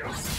What?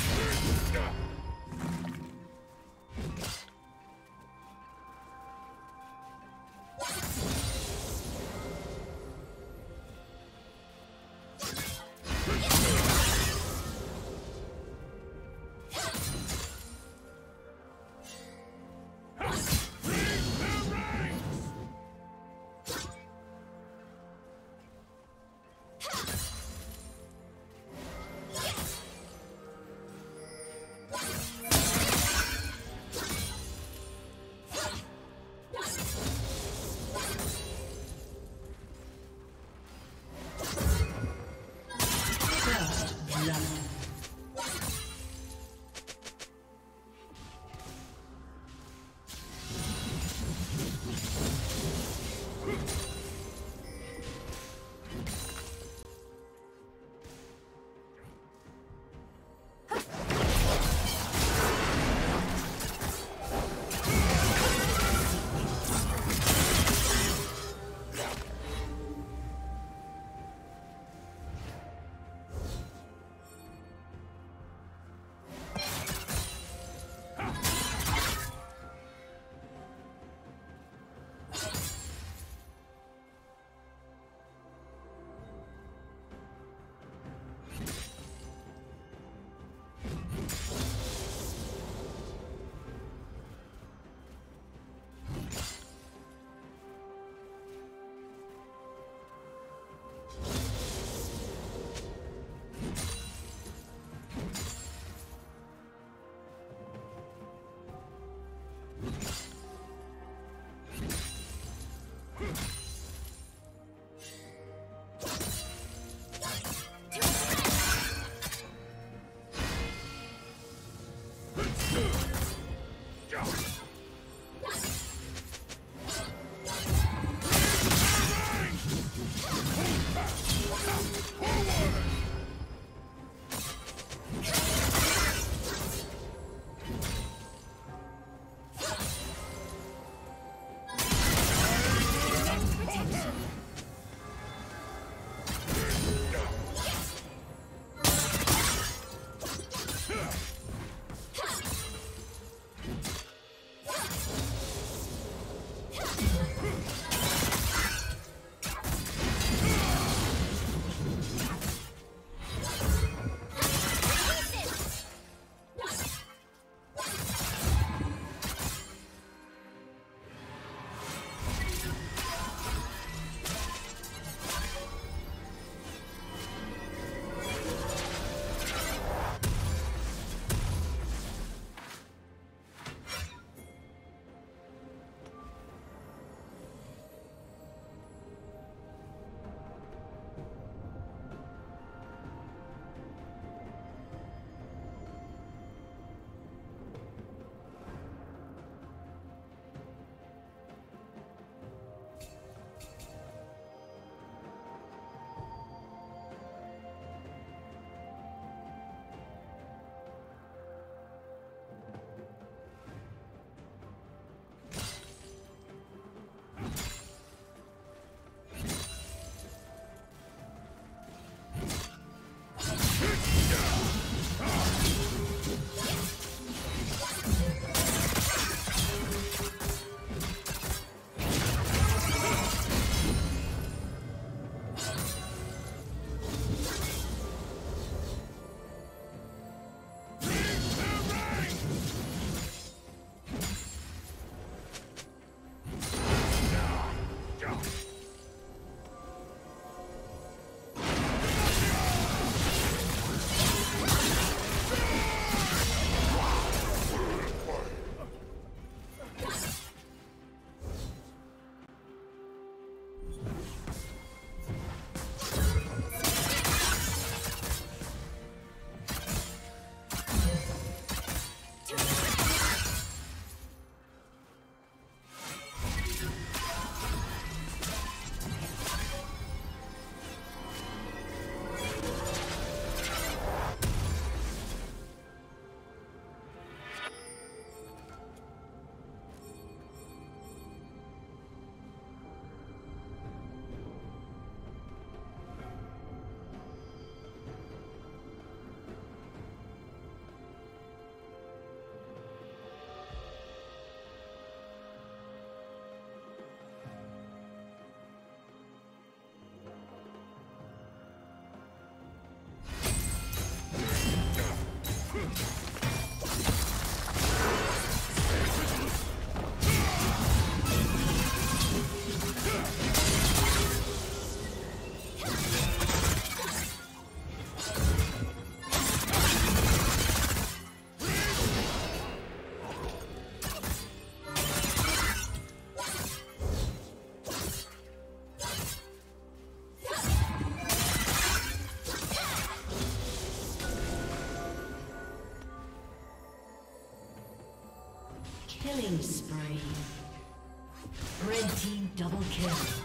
Kill.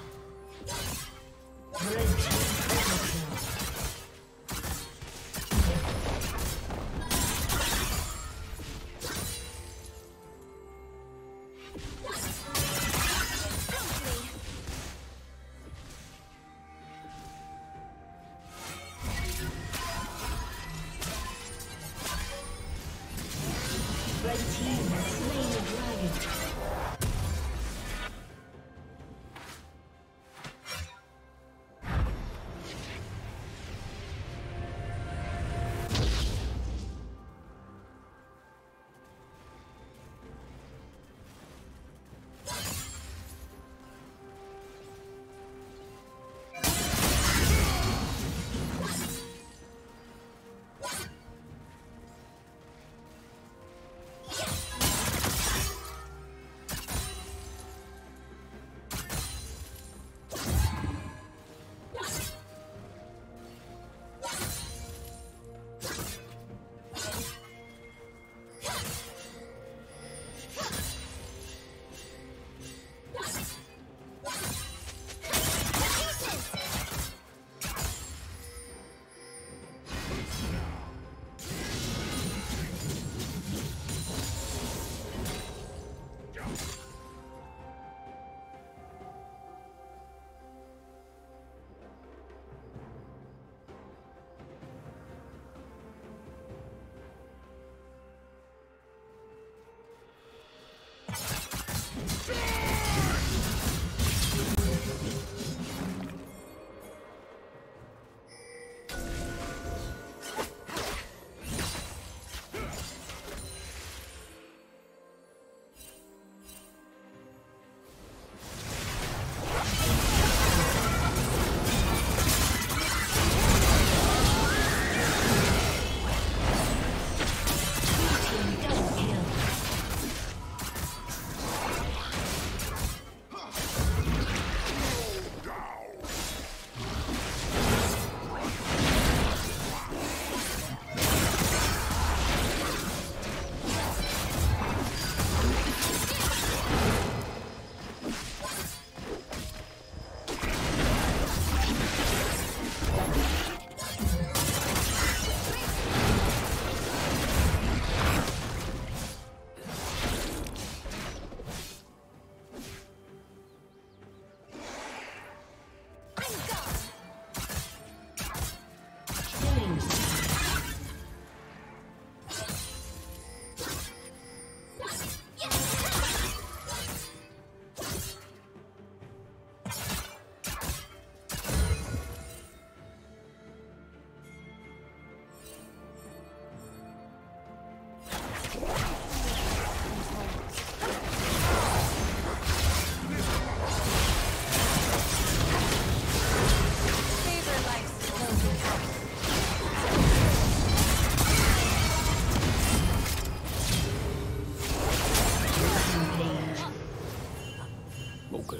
某个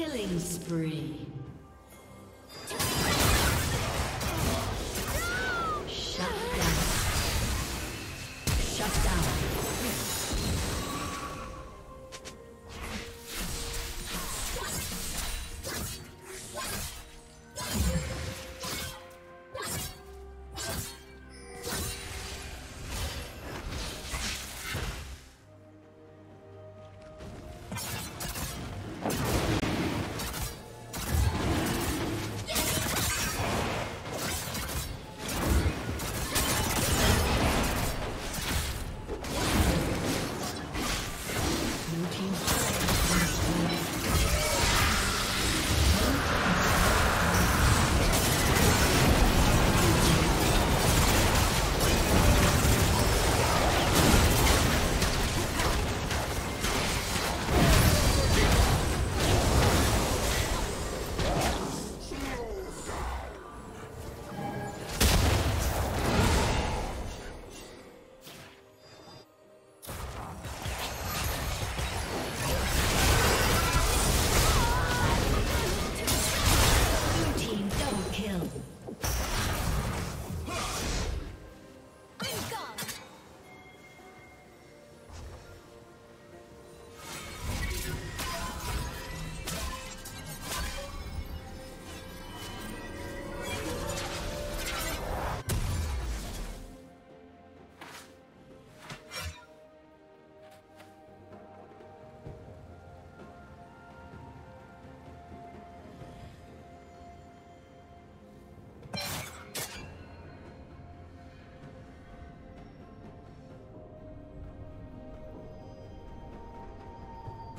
Killing spree.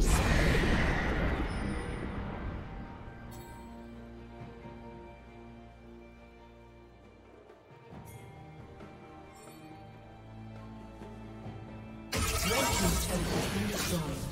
teams. Red team's turret has been destroyed.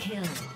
Team